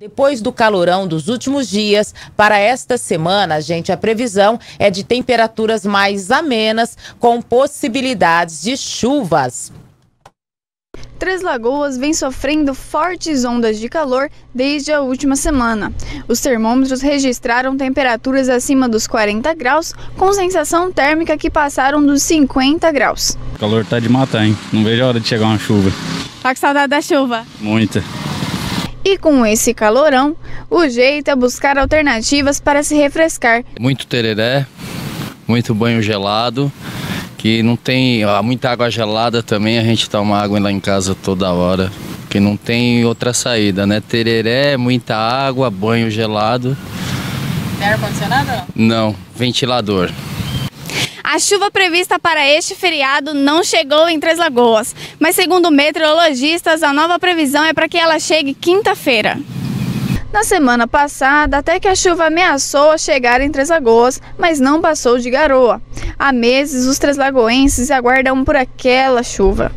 Depois do calorão dos últimos dias, para esta semana, gente, a previsão é de temperaturas mais amenas, com possibilidades de chuvas. Três Lagoas vem sofrendo fortes ondas de calor desde a última semana. Os termômetros registraram temperaturas acima dos 40 graus, com sensação térmica que passaram dos 50 graus. O calor tá de matar, hein? Não vejo a hora de chegar uma chuva. Tá com saudade da chuva? Muita. E com esse calorão, o jeito é buscar alternativas para se refrescar. Muito tereré, muito banho gelado, que não tem muita água gelada também, a gente toma água lá em casa toda hora, que não tem outra saída, né? Tereré, muita água, banho gelado. Tem ar-condicionado? Não, ventilador. A chuva prevista para este feriado não chegou em Três Lagoas, mas segundo meteorologistas, a nova previsão é para que ela chegue quinta-feira. Na semana passada, até que a chuva ameaçou chegar em Três Lagoas, mas não passou de garoa. Há meses, os três lagoenses aguardam por aquela chuva.